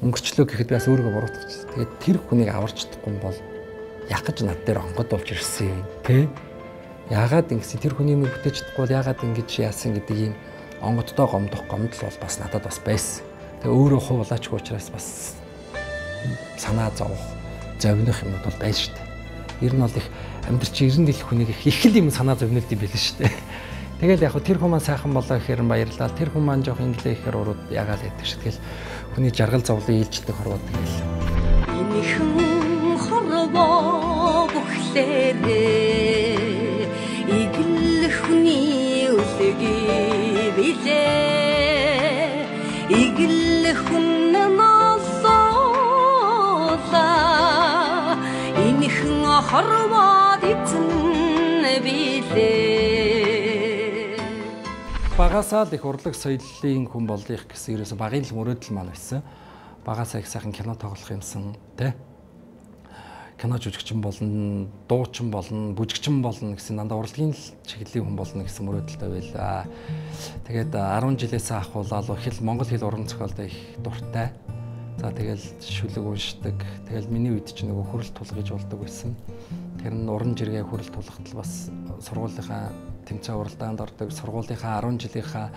өнгөрчлөө гэхэд бас өөрийгөө буруутгач. Тэгээд тэр хүнийг аварч чадахгүй бол яг гэж над дээр онгод болж ирсэн юм тий. Яагаад ингэсэн тэр хүний минь бүтээж чадахгүй бол яагаад ингэж яасан гэдэг ийм онгодтой гомдох гомдол бол бас надад бас байсан. Тэгээ өөрөө хуулаач учраас бас санаа зовох, зовних юмуд бол байж штэ. Ер нь бол их амьдрч 90 дэлх хүнийг их их л юм санаа зовнилд юм байл штэ. Тэгэл яг тэр хүмүүс сайхан болоо гэхээр баярлалаа. Тэр хүмүүс жоох инглээ гэхээр урууд ягаал байдаг шиг. Тэгэл хүний жаргал зовлон ээлждэг хорвоо тэгэл. Энийхэн хорвоо бүхлээрээ игэл хүний үлгий билээ. Игэл хүн насоола энийхэн хорвоо эзэн билээ багасаа л их урлаг соёлын хүн болдох гэсэн ерөөсө багын л мөрөөдөл маань байсан. Багасаа их сайхан кино тоглох юмсан тий. Кино жүжигчин болно, дуучин болно, бүжигчин болно гэсэн дандаа урлагийн чиглэлийн хүн болно гэсэн мөрөөдөлтэй байлаа. Тэгээд 10 жилээс ахуулаад хэл монгол хэл уран зохиолд их дуртай. За тэгэл шүлэг уншдаг. Тэгэл миний үед ч нөгөө хөрөлт тулгаж болдог байсан. Тэр нь уран жиргээ хөрөлт тулгахтал бас сургуулийнхаа тэмцээн уралдаанд ордог, сургуулийнхаа 10 жилийнхаа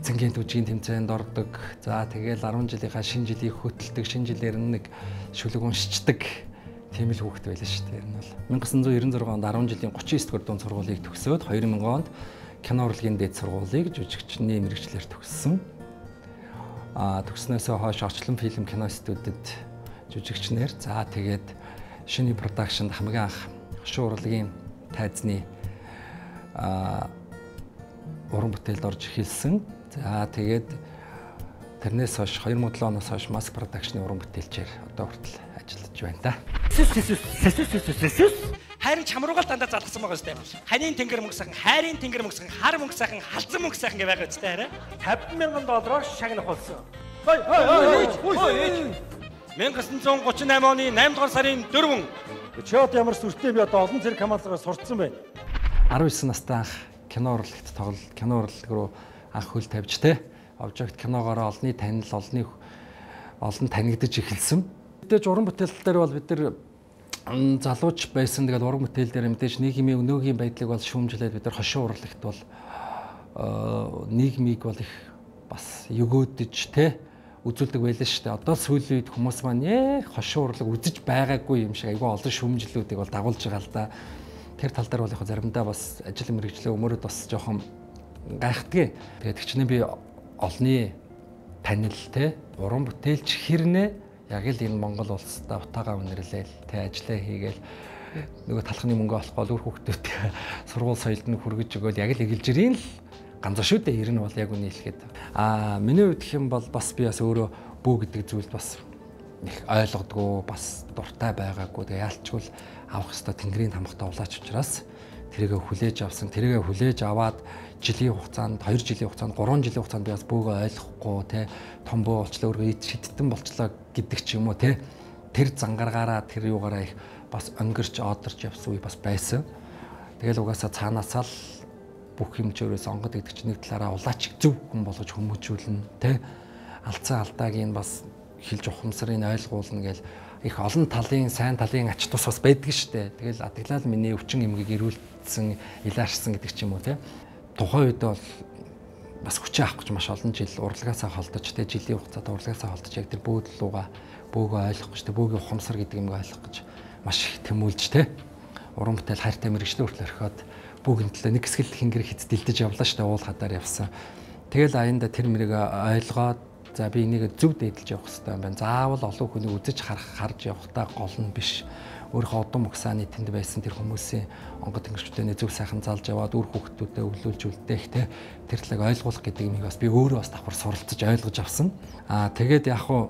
цэнгийн түжгийн тэмцээнд ордог. За тэгэл 10 жилийнхаа шинэ жилийг хөтэлдэг, шинэ жилээр нэг шүлэг уншичдаг. Тийм л хүүхэд байлаа шүү дээ. Энэ бол 1996 онд 10 жилийн 39 дугаар дунд сургуулийг төгсөөд 2000 онд кино урлагийн дэд сургуулийг жүжигчний мэрэгчлэр төгссөн. Аа төгснөөсөө хойш орчлон фильм кино студид жүжигчнэр. За тэгээд шинэ продакшнд хамгийн анх хошуу урлагийн тайзны а уран бүтээлд орж эхэлсэн. За тэгээд тэрнээс хойш 2007 оноос хойш масс продакшны уран бүтээлчээр одоо хүртэл ажиллаж байна да. Хайрын чамруугаал дандаа залгсан байгаа зү. Ханийн тэнгэр мөнгө сайхан, хайрын тэнгэр мөнгө сайхан, хар мөнгө сайхан, халзан мөнгө сайхан гэ байгаа зү арай. 50 мянган доллараар шагнах болсон. Хой хой хой хой. 1938 оны 8 дугаар сарын 4 Одоо ямар сүртэй би одоо олон зэрэг хамаалагаар сурцсан байна. 19 настай анх кино урлагт тоглол кино урлаг руу анх хөл тавьж те овж огт киногоороо олны танил олны олон танигдаж эхэлсэн. Мэдээж уран бүтээл дээр бол бид нар залууч байсан тэгэл уран бүтээл дээр мэдээж нийгмийн өнөөгийн байдлыг бол шүүмжлээд бид нар хошуу урлагт бол нийгмийг бол их бас өгөөдөж те үзүүлдэг байлаа шүү дээ. Одоо сүүлийн үед хүмүүс маань яг хошуу урлаг үзэж байгаагүй юм шиг айгүй олон шүүмжлүүдийг бол дагуулж байгаа л да тэр тал дээр бол яг заримдаа бас ажил мэргэжлээ өмөрөд бас жоохон гайхдаг. Тэгээд тэгчнээ би олны танил те уран бүтээлч хэрнээ яг л энэ Монгол улстай утаагаа үнэрлээл те ажиллаа хийгээл нөгөө талхны мөнгө олохгүй үр хүүхдүүд сургууль соёлд нь хүргэж өгөөл яг л эгэлж ирэн л ганц шүү дээ. Ер нь бол яг үний хэлгээд. Аа миний хувьд юм бол бас би бас өөрөө бүү гэдэг зүйлд бас их ойлгодгоо бас дуртай байгаагүй. Тэгээ яалчгүй авах хэвээр тэнгэрийн тамхтай улаач учраас тэрийгэ хүлээж авсан. Тэрийгэ хүлээж аваад жилийн хугацаанд 2 жилийн хугацаанд 3 жилийн хугацаанд би бас бөөгөө ойлгохгүй те том бөө болчлоо өөрөө шидтэн болчлоо гэдэг ч юм уу те тэр зангаргаараа тэр юугаараа их бас өнгөрч одорч явсан үе бас байсан. Тэгэл угаасаа цаанаасаа л бүх юм чөрөөс онгод гэдэг чинь нэг талаараа улаач зөв хүн болгож хүмүүжүүлнэ те алдсан алдааг нь бас хэлж ухамсарыг ойлгуулна гэл их олон талын сайн талын ач тус бас байдаг штэ. Тэгэл адаглал миний өвчин эмгийг ирүүлсэн, илаарсан гэдэг ч юм уу те. Тухайн үед бол бас хүчээ авах гэж маш олон жил урлагаасаа холдож те жилийн хугацаанд урлагаасаа холдож яг тэр бөөдөл руугаа бөөгөө ойлгох гэж те бөөгийн ухамсар гэдэг юмыг ойлгох гэж маш их тэмүүлж те. Уран бүтээл хайртай мэрэгчлэн хүртэл орхиод төлөө нэг хэсгэл хингэр хитдэлдэж явлаа штэ уул хадаар явсан. Тэгэл аянда тэр мэрэг ойлгоод За би энийг зөв дээдэлж явах хэрэгтэй юм байна. Заавал олон хүний үзэж харах харж явахтаа гол нь биш. Өөрөө одон мөксааны тэнд байсан тэр хүмүүсийн онгод тэнгэрчүүдээ зөв сайхан залж яваад үр хүүхдүүдэд өвлүүлж үлдээх те тэр талыг ойлгуулах гэдэг юмыг бас би өөрөө бас давхар суралцаж ойлгож авсан. Аа тэгээд яг хуу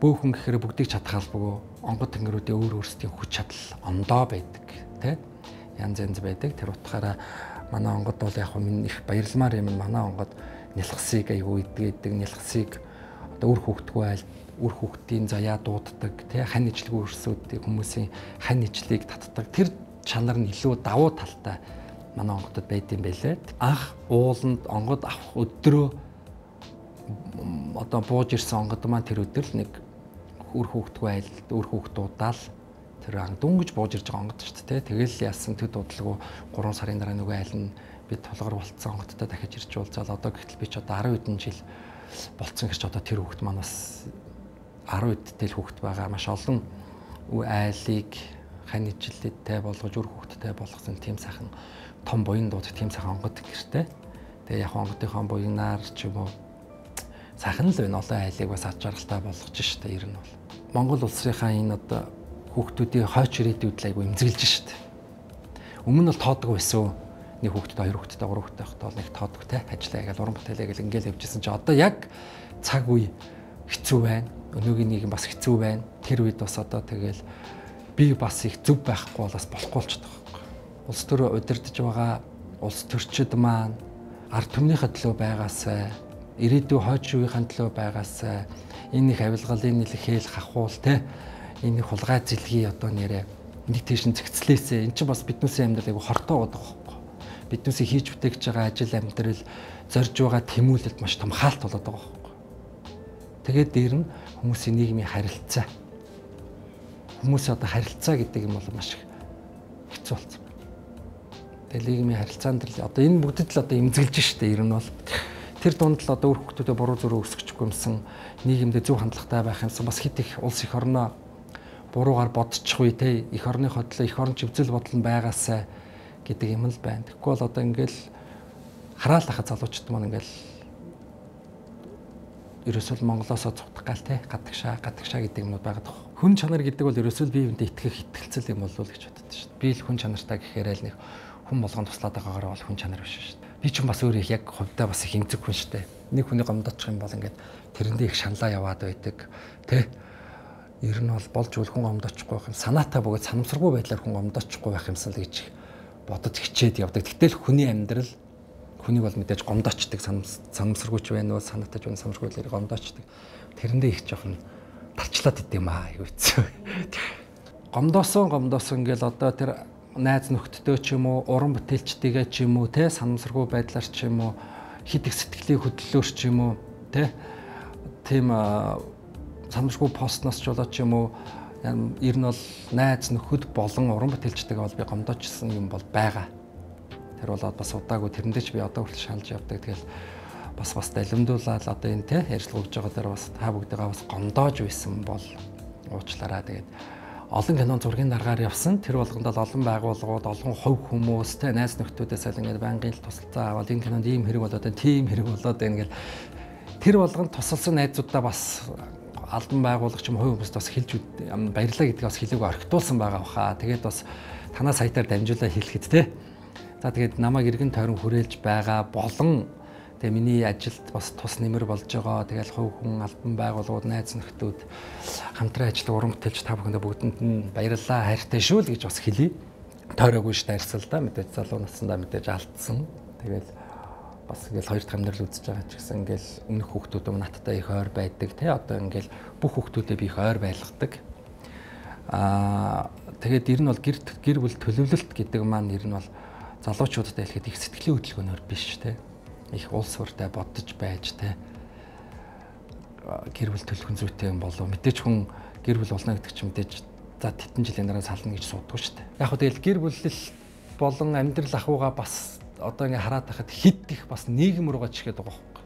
бөөхөн гэхээр бүгдийг чадах албагүй онгод тэнгэрүүдийн өөр өөрсдийн хүч чадал ондоо байдаг те янз янз байдаг. Тэр утгаараа манай онгод бол яг минь их баярламаар юм манай онгод нялхсыг аягүй идгээд нялхсыг одоо үр хөвгтгөө айл үр хөвгтийн заяа дууддаг тий хань ижлэг өрсөд хүмүүсийн хань ижлийг татдаг тэр чанар нь илүү давуу талтай манай онгодод байд юм байлээ. Анх ууланд онгод авах өдрөө одоо бууж ирсэн онгод маань тэр өдөр л нэг үр хүүхдгүй айл үр хүүхдүүдаа л тэр анх дүнгэж бууж ирж байгаа онгод шүү дээ. Тэгэл яасан төд удалгүй 3 сарын дараа нөгөө айл нь би толгор болцсон онгодтой дахиж ирж уулзаад одоо гэтэл би ч одоо 10 хэдэн жил болцсон гэж одоо тэр хүүхд маань бас 10 хэдтэй л хүүхд байгаа маш олон айлыг хань жилдтэй болгож үр хүүхдтэй болгосон тийм сайхан том буян дууд тийм сайхан онгод гэртэй. Тэгээ яг онгодынхон буянаар ч юм уу сайхан л байна олон айлыг бас ад жаргалтай болгож штэ ер нь бол. Монгол улсынхаа энэ одоо хүүхдүүдийн хойч ирээдүйд айгу эмзэглэж штэ. Өмнө нь бол тоодог байсан нэг хүүхдэд хоёр хүүхдэд гурван хүүхдэд байхдаа бол нэг тоодог те ажиллаа ягаал уран бүтээлээ гэл ингээл явжсэн чи одоо яг цаг үе хэцүү байна. Өнөөгийн нийгэм бас хэцүү байна. Тэр үед бас одоо тэгэл би бас их зөв байхгүй бол бас болохгүй болчихдог байхгүй. Улс төр удирдах байгаа улс төрчид маань ард түмнийхээ төлөө байгаасай ирээдүйн хойч үеийн төлөө байгаасай энэ их авилгалын нэг хээл хахуул те энэ их хулгай зэлгий одоо нэрэ нэг тийш зэгцлээсээ эн чинь бас биднээсээ амьдрал айгу хортой байгаа байхгүй биднээсээ хийж бүтээгч байгаа ажил амьдрал зорж байгаа тэмүүлэлд маш том хаалт болоод байгаа байхгүй. Тэгээд дээр нь хүмүүсийн нийгмийн харилцаа. Хүмүүсийн одоо харилцаа гэдэг юм бол маш хэцүү болсон. Тэгээд нийгмийн харилцаанд л одоо энэ бүгдэд л одоо имзэглэж штэ ер нь бол тэр дунд л одоо өөр хүмүүстэй буруу зөрөө өсгөхгүй юмсан нийгэмдээ зөв хандлагатай байх юмсан бас хит их улс их орноо буруугаар бодчихгүй те их орныхоо төлөө их орон чивзэл бодол нь байгаасаа гэдэг юм л байна. Тэгэхгүй бол одоо ингээл хараал ахад залуучууд маань ингээл ерөөсөл Монголоосоо цугдах гал те гадагшаа гадагшаа гэдэг юмнууд байгаад байгаа. Хүн чанар гэдэг бол ерөөсөл бие биендээ итгэх итгэлцэл юм болов уу гэж боддог шүү дээ. Би л хүн чанартай гэхээр л нэг хүн болгон туслаад байгаагаар бол хүн чанар биш шүү дээ. Би ч бас өөрөө яг хувьдаа бас их эмзэг хүн шүү дээ. Нэг хүний гомдочих юм бол ингээд тэрэндээ их шаналаа яваад байдаг те ер нь бол болж үл хүн гомдочихгүй байх юм санаатай бөгөөд санамсаргүй байдлаар хүн гомдочихгүй байх юмсан л гэж бодож хичээд явдаг. Тэгтэл хүний амьдрал хүнийг бол мэдээж гомдоочдаг санамсаргүйч байна уу санаатаж байна самсаргүй л гомдоочдаг. Тэрэндээ их жоохон тарчлаад идэм аа юу ийцээ. Гомдоосон гомдоосон ингээл одоо тэр найз нөхдөдөө ч юм уу уран бүтээлчдийгээ ч юм уу те санамсаргүй байдлаар ч юм уу хит их сэтгэлийн хөдлөлөөр ч юм уу те тийм санамсаргүй постноос ч болоо ч юм уу ер нь бол найз нөхөд болон уран бүтээлчтэйгээ бол би гомдоочсон юм бол байгаа. Тэр бол бас удаагүй тэрэндээ ч би одоо хүртэл шалж явдаг. Тэгэл бас бас далимдуулаад одоо энэ те өгж байгаа дээр бас та бүгдээгээ бас гомдоож байсан бол уучлаарай. Тэгээд олон кинон зургийн дараагаар явсан. Тэр болгонд л олон байгууллагууд, олон хувь хүмүүс те найз нөхдүүдээс аль ингээд байнгын л тусалцаа аваад энэ кинонд ийм хэрэг болоод байна, тийм хэрэг болоод байна гэл тэр болгонд тусалсан найзуудаа бас албан байгуулагч юм хувь хүмүүст бас хэлж баярлаа гэдгийг бас хэлээг орхитуулсан байгаа баха. Тэгээд бас танаа сайтаар дамжуулаад хэлэхэд те. За тэгээд намайг иргэн тойрон хүрээлж байгаа болон тэгээ миний ажилд бас тус нэмэр болж байгаа. Тэгэл хувь хүн албан байгууллагууд найз нөхдүүд хамтран ажиллах уран бүтээлч та бүхэндээ бүгдэнд нь баярлалаа хайртай шүү л гэж бас хэлье. Тойроогүй ш дайрсал да мэдээж залуу насндаа мэдээж алдсан. Тэгэл бас ингээл хоёр дахь амьдрал үзэж байгаа ч гэсэн ингээл өмнөх хүүхдүүд өмнө надтай их ойр байдаг тий одоо ингээл бүх хүүхдүүдээ би их ойр байлгадаг. Аа тэгээд ер нь бол гэр гэр бүл төлөвлөлт гэдэг маань ер нь бол залуучуудтай хэлэхэд их сэтгэлийн хөдөлгөөнөөр биш тий их улс уртай бодож байж тий гэр бүл төлөвлөн зүйтэй юм болов мэдээж хүн гэр бүл болно гэдэг чинь мэдээж за тэтэн жилийн дараа сална гэж сууддаг шүү дээ. Яг хөө тэгэл гэр бүлэл болон амьдрал ахуйгаа бас одоо ингээ хараад байхад хит их бас нийгэм руугаа чихэд байгаа хөөхгүй.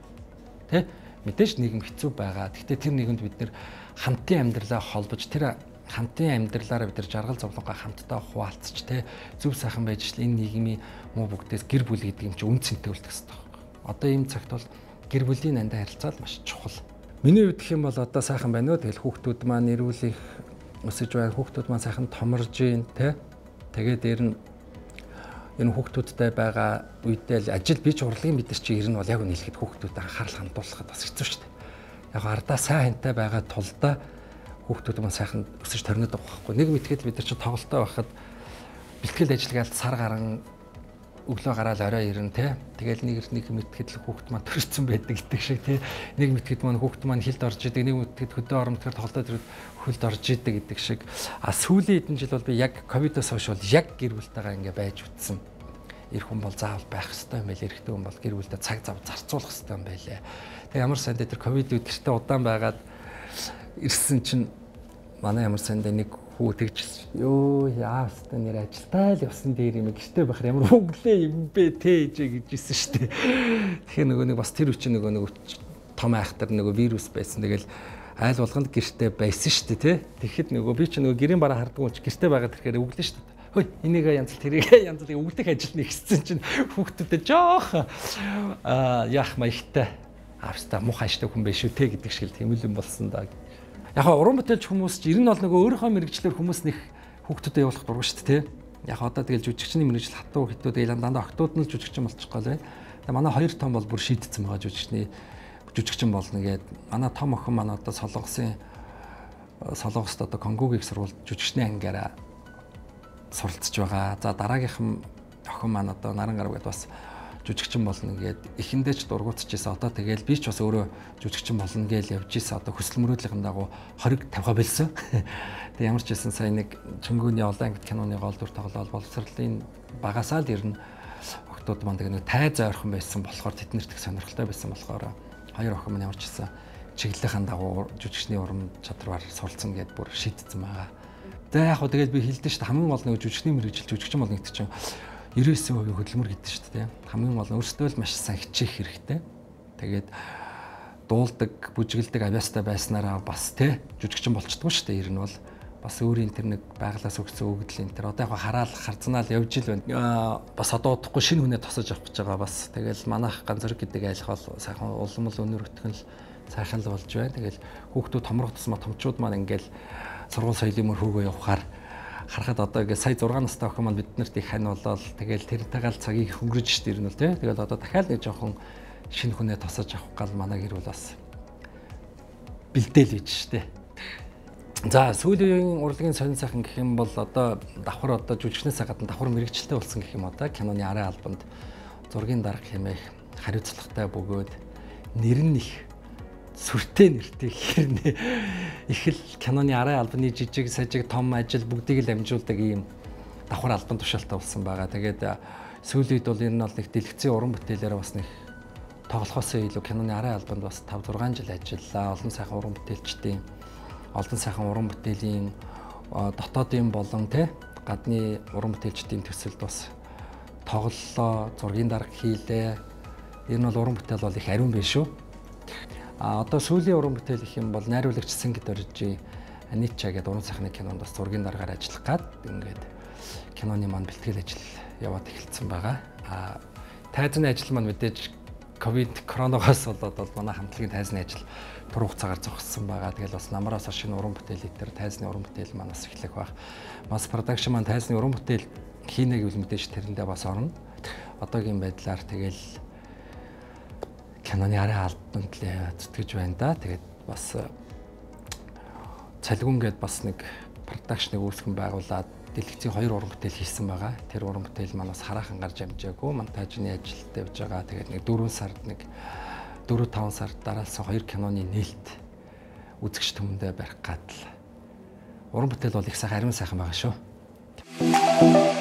Тэ? Мэдээж нийгэм хэцүү байгаа. Гэхдээ тэр нийгэмд бид нэр хамтын амьдралаа холбож тэр хамтын амьдралаараа бид нар жаргал зовлонгоо хамтдаа хуваалцж тэ зөв сайхан байж л энэ нийгмийн муу бүгдээс гэр бүл гэдэг юм чи үн цэнтэй үлдэх хэрэгтэй байна. Одоо ийм цагт бол гэр бүлийн андаа харилцаа маш чухал. Миний хувьд гэх юм бол одоо сайхан байна уу тэгэл хүүхдүүд маань нэрвүүлэх өсөж байгаа хүүхдүүд маань сайхан томорж гин тэ тэгээд дээр нь энэ хүүхдүүдтэй байгаа үедээ л ажил бич урлагийн чи ер нь бол яг үн хэлэхэд хүүхдүүдэд анхаарал хандуулахад бас хэцүү шүү дээ. Яг ардаа сайн хантай байгаа тулдаа хүүхдүүд маань сайхан өсөж торнод байгаа байхгүй. Нэг мэтгэд бид нар чи тоглолтоо байхад бэлтгэл ажиллагаал сар гарan өглөө гараад орой ирэн те. Тэгэл нэг нэг мэтгэд л хүүхд маань төрсөн байдаг гэдэг шиг те. Нэг мэтгэд маань хүүхд маань хилд орж идэг, нэг мэтгэд хөдөө оромтгоор тоглоод ирээд хөлд орж идэг гэдэг шиг. А сүүлийн хэдэн жил бол би яг ковидоос хойш бол яг гэр бүлтэйгээ ингээ байж үтсэн. Ирэх хүн бол заавал байх хэрэгтэй юм байл. Эрэгтэй хүн бол гэр бүлдээ цаг зав зарцуулах хэрэгтэй юм байлээ. Тэг ямар сайн дээр ковид үед гэртээ удаан байгаад ирсэн чинь манай ямар санд нэг хүү тэгж ёо яастаа нэр ажилдаа л явсан дээр юм гэртээ бахар ямар өглөө юм бэ те гэж хэлсэн шүү дээ. Тэгэхээр нөгөө нэг бас тэр үчи нөгөө нэг том айхтар нөгөө вирус байсан. Тэгэл айл болгонд гэртээ байсан шүү дээ те. Тэгэхэд нөгөө би ч нөгөө гэрийн бараа харддаг учраас гэртээ байгаа тэрхээр өглөө шүү дээ. Хөөе энийг янз тэрийг янз бүрийн өгдөх ажил нэгссэн чинь хүүхдүүдэд жоох аа яах маягтай авста муухай аштай хүн биш үү те гэдэг шиг тийм л юм болсон да. Яг хаа уран бүтээлч хүмүүс ч ер нь бол нөгөө өөрийнхөө мэрэгчлэр хүмүүс нэг хүүхдүүдэд явуулах дургу шүү дээ те. Яг одоо тэгэл жүжигчний мэрэгжил хатуу хитүүд ялан дандаа октод нь л жүжигчин болчих гол байна. Тэгээ манай хоёр том бол бүр шийдсэн байгаа жүжигчний жүжигчин болно гээд манай том охин маань одоо солонгосын солонгост одоо Конгогийн сургуульд жүжигчний ангиараа суралцж байгаа. За дараагийнхан охин маань одоо наран гарав гэдээ бас жүжигчин болно гээд эхэндээ ч дургуутчихсан. Одоо тэгэл би ч бас өөрөө жүжигчин болно гэж явж исэн. Одоо хүсэл мөрөөдлийн дагуу 20 тавха билсэн. Тэг ямар ч хэлсэн сая нэг чөнгөний олон ангит киноны гол дүр тоглоод боловсролын багасаа л ирнэ охтууд маань нэг тай зойрхон байсан болохоор тэднэрт их сонирхолтой байсан болохоор хоёр охин маань ямар ч хэлсэн чиглэлийн дагуу жүжигчний урам чадвараар суралцсан гэдээ бүр шийдсэн байгаа. За яг хөө тэгээд би хэлдэж шүү дээ хамгийн гол нэг жүжигчний мэрэгжил жүжигчин бол нэгт чинь 99% хөдөлмөр гэдэг шүү дээ. Хамгийн гол өөртөө л маш сайн хичээх хэрэгтэй. Тэгээд дуулдаг, бүжиглдэг авьяастай байснараа бас те жүжигчин болчдгоо шүү дээ. Ер нь бол бас өөрийн тэр нэг байглаас өгсөн өгдөл энэ тэр одоо яг хараал харцнаал явж ил байна. Бас одоо удахгүй шинэ хүнээ тосож авах гэж байгаа бас. Тэгэл манайх ганцрэг гэдэг айлх бол сайхан улам л өнөр өтгөн л сайхан л болж байна. Тэгэл хүүхдүүд томрох тусмаа томчууд маань ингээл сургууль соёлын мөр хөөгөө явахаар харахад одоо ингээ сая 6 настай охин маань биднэрт их хань болоод тэгэл тэрнтэйгээ цагийг хөнгөрөж штэ ирнэ л тий. Тэгэл одоо дахиад нэг жоохон шинэ хүнээ тосож авах гал манай гэр бол бас бэлдээл гэж штэ. За сүүлийн урлагийн сонин сайхан гэх юм бол одоо давхар одоо жүжигчнээс гадна давхар мэрэгчлээ болсон гэх юм одоо киноны арын албанд зургийн дарга хэмээх хариуцлагатай бөгөөд нэр нь их сүртэй нэртэй хэрнээ их л киноны арын албаны жижиг сажиг том ажил бүгдийг л амжуулдаг ийм давхар албан тушаалтай болсон байгаа. Тэгээд сүүлийн үед бол энэ нь бол нэг дэлгэцийн уран бүтээлээр бас нэг тоглохоос илүү киноны арын албанд бас 5 6 жил ажиллаа. Олон сайхан уран бүтээлчдийн олон сайхан уран бүтээлийн дотоодын болон тэ гадны уран бүтээлчдийн төсөлд бас тоглолоо, зургийн дарга хийлээ. Энэ бол уран бүтээл бол их ариун биш шүү А одоо сүүлийн уран бүтээл гэх юм бол найруулагч Сэнгид Оржи Анича гэдэг уран сайхны кинонд бас зургийн дараагаар ажиллах гад ингээд киноны маань бэлтгэл ажил яваад эхэлсэн байгаа. А тайзны ажил маань мэдээж ковид коронавигоос болоод бол манай хамтлагийн тайзны ажил тур хугацаагаар зогссон байгаа. Тэгэл бас намараас шинэ уран бүтээл дээр тайзны уран бүтээл маань бас эхлэх баг. Бас продакшн маань тайзны уран бүтээл хийнэ гэвэл мэдээж тэрэндээ бас орно. Одоогийн байдлаар тэгэл киноны арын албанд л зүтгэж байна да. Тэгээд бас цалгун гээд бас нэг продакшныг үүсгэн байгуулад дэлгэцийн хоёр уран бүтээл хийсэн байгаа. Тэр уран бүтээл маань бас хараахан гарч амжаагүй. Монтажны ажилд явж байгаа. Тэгээд нэг 4 сард нэг 4 5 сард дараалсан хоёр киноны нээлт үзэгч түмэндээ барих гад л уран бүтээл бол их сайхан ариун сайхан байгаа шүү.